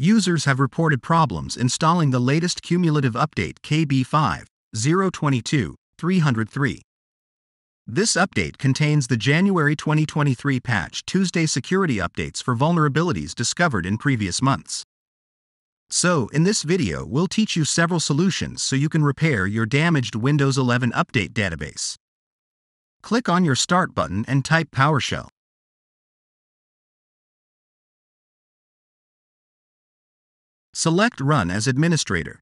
Users have reported problems installing the latest cumulative update KB5 022 303. This update contains the January 2023 patch Tuesday security updates for vulnerabilities discovered in previous months. So, in this video, we'll teach you several solutions so you can repair your damaged Windows 11 update database. Click on your Start button and type PowerShell. Select Run as administrator.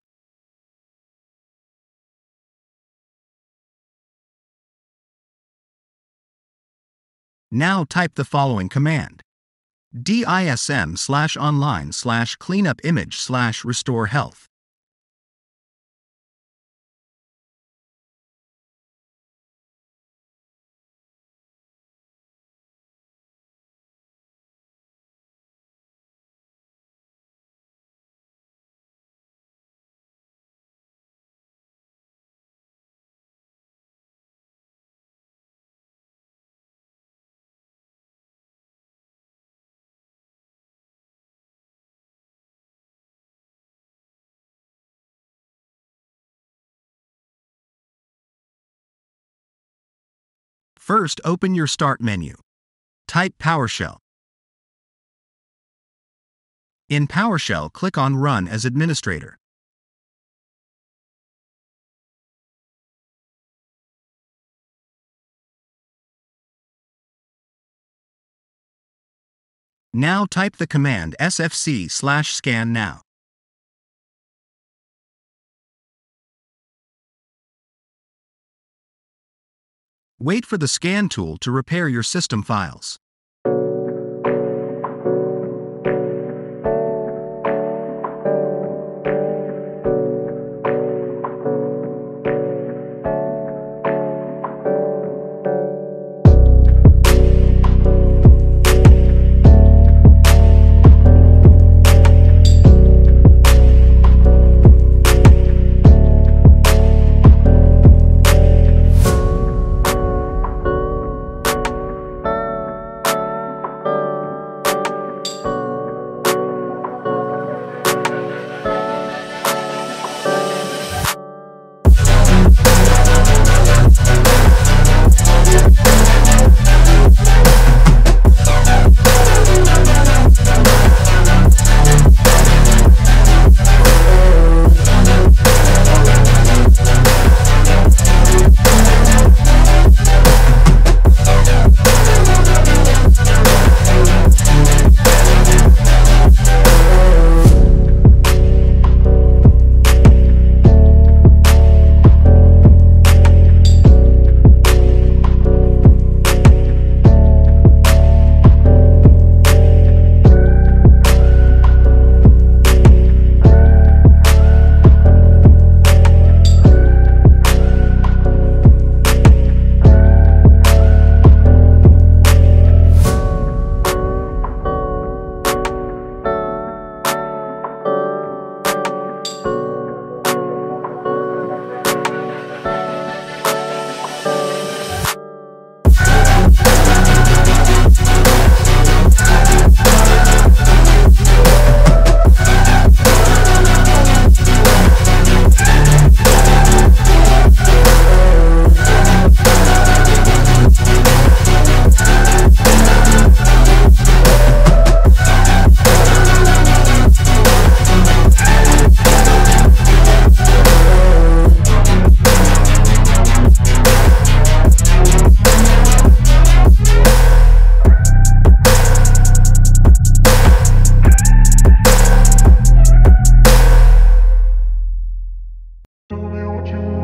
Now type the following command. dism slash online slash cleanup image slash restore health. First, open your Start menu. Type PowerShell. In PowerShell, click on Run as administrator. Now type the command sfc slash scan now. Wait for the scan tool to repair your system files. You.